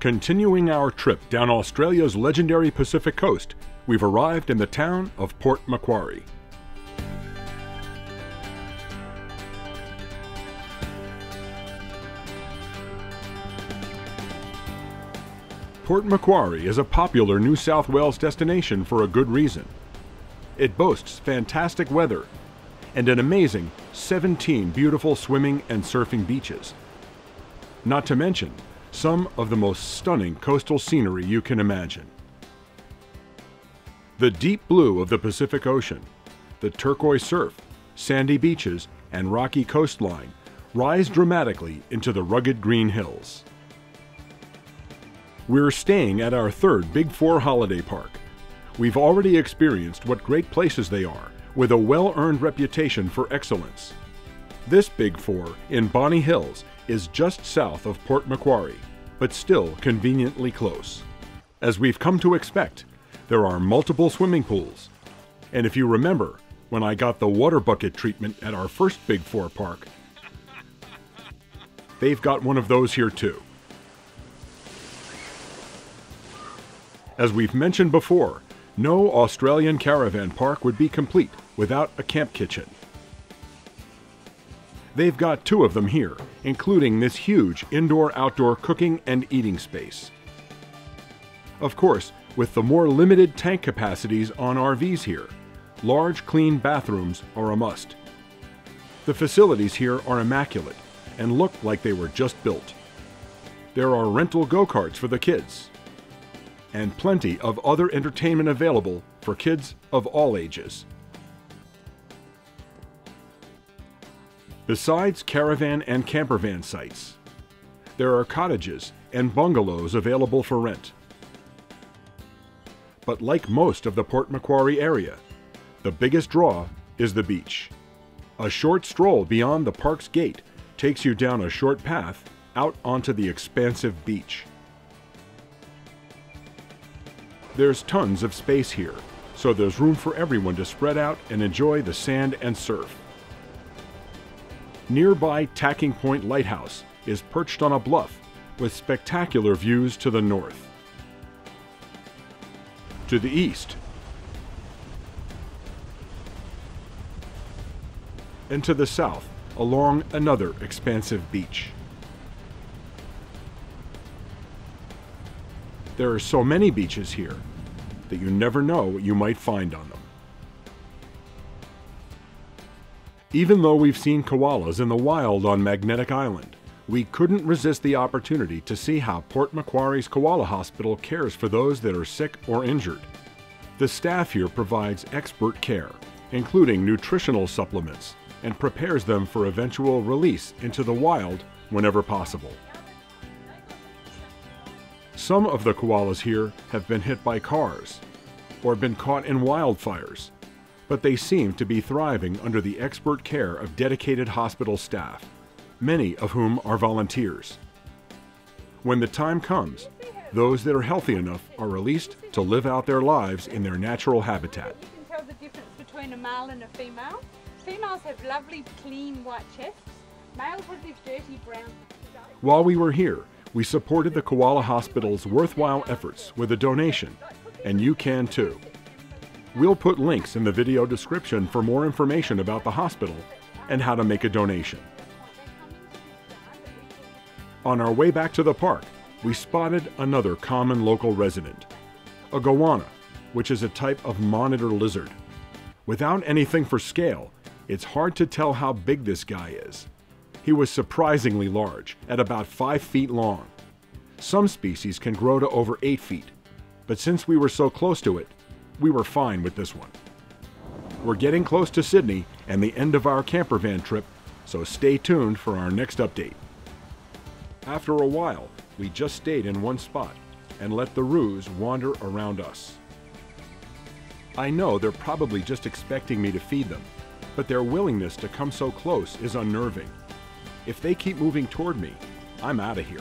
Continuing our trip down Australia's legendary Pacific coast, we've arrived in the town of Port Macquarie. Port Macquarie is a popular New South Wales destination for a good reason. It boasts fantastic weather and an amazing 17 beautiful swimming and surfing beaches. Not to mention some of the most stunning coastal scenery you can imagine. The deep blue of the Pacific Ocean, the turquoise surf, sandy beaches, and rocky coastline rise dramatically into the rugged green hills. We're staying at our third Big Four holiday park. We've already experienced what great places they are, with a well-earned reputation for excellence. This Big Four in Bonny Hills is just south of Port Macquarie, but still conveniently close. As we've come to expect, there are multiple swimming pools. And if you remember, when I got the water bucket treatment at our first Big Four park, they've got one of those here too. As we've mentioned before, no Australian caravan park would be complete without a camp kitchen. They've got two of them here, including this huge indoor-outdoor cooking and eating space. Of course, with the more limited tank capacities on RVs here, large clean bathrooms are a must. The facilities here are immaculate and look like they were just built. There are rental go-karts for the kids, and plenty of other entertainment available for kids of all ages. Besides caravan and campervan sites, there are cottages and bungalows available for rent. But like most of the Port Macquarie area, the biggest draw is the beach. A short stroll beyond the park's gate takes you down a short path out onto the expansive beach. There's tons of space here, so there's room for everyone to spread out and enjoy the sand and surf. Nearby Tacking Point Lighthouse is perched on a bluff with spectacular views to the north. To the east, and to the south along another expansive beach. There are so many beaches here that you never know what you might find on them. Even though we've seen koalas in the wild on Magnetic Island, we couldn't resist the opportunity to see how Port Macquarie's Koala Hospital cares for those that are sick or injured. The staff here provides expert care, including nutritional supplements, and prepares them for eventual release into the wild whenever possible. Some of the koalas here have been hit by cars or been caught in wildfires, but they seem to be thriving under the expert care of dedicated hospital staff, many of whom are volunteers. When the time comes, those that are healthy enough are released to live out their lives in their natural habitat. You can tell the difference between a male and a female. Females have lovely, clean white chests. Males have this dirty brown. While we were here, we supported the Koala Hospital's worthwhile efforts with a donation, and you can too. We'll put links in the video description for more information about the hospital and how to make a donation. On our way back to the park, we spotted another common local resident, a goanna, which is a type of monitor lizard. Without anything for scale, it's hard to tell how big this guy is. He was surprisingly large, at about 5 feet long. Some species can grow to over 8 feet, but since we were so close to it, we were fine with this one. We're getting close to Sydney and the end of our camper van trip, so stay tuned for our next update. After a while, we just stayed in one spot and let the roos wander around us. I know they're probably just expecting me to feed them, but their willingness to come so close is unnerving. If they keep moving toward me, I'm out of here.